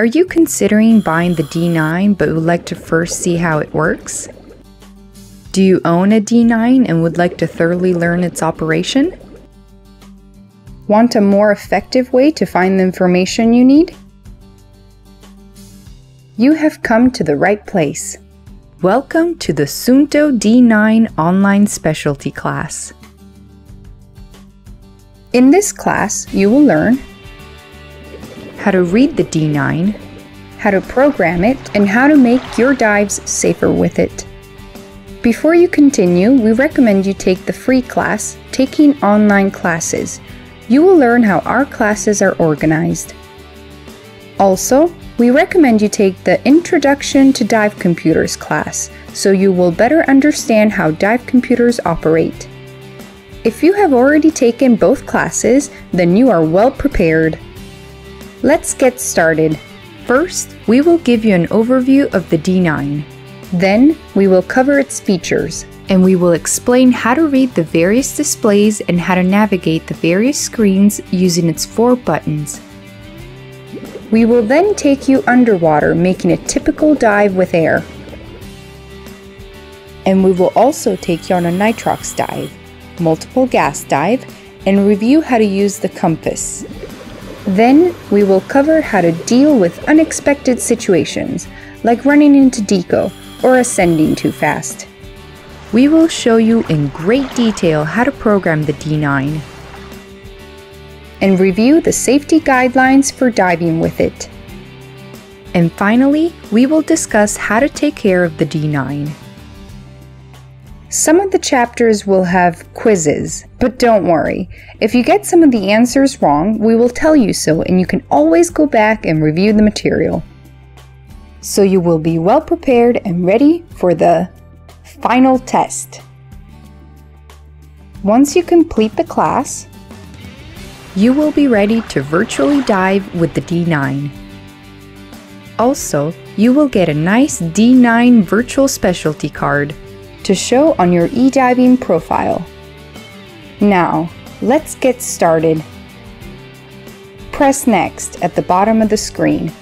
Are you considering buying the D9 but would like to first see how it works? Do you own a D9 and would like to thoroughly learn its operation? Want a more effective way to find the information you need? You have come to the right place. Welcome to the Suunto D9 online specialty class. In this class, you will learn how to read the D9, how to program it, and how to make your dives safer with it. Before you continue, we recommend you take the free class, Taking Online Classes. You will learn how our classes are organized. Also, we recommend you take the Introduction to Dive Computers class so you will better understand how dive computers operate. If you have already taken both classes, then you are well prepared. Let's get started. First, we will give you an overview of the D9. Then, we will cover its features, and we will explain how to read the various displays and how to navigate the various screens using its four buttons. We will then take you underwater, making a typical dive with air. And we will also take you on a nitrox dive, multiple gas dive, and review how to use the compass. Then, we will cover how to deal with unexpected situations, like running into deco or ascending too fast. We will show you in great detail how to program the D9 and review the safety guidelines for diving with it. And finally, we will discuss how to take care of the D9. Some of the chapters will have quizzes, but don't worry. If you get some of the answers wrong, we will tell you so and you can always go back and review the material. So you will be well prepared and ready for the final test. Once you complete the class, you will be ready to virtually dive with the D9. Also, you will get a nice D9 virtual specialty card to show on your eDiving profile. Now, let's get started. Press Next at the bottom of the screen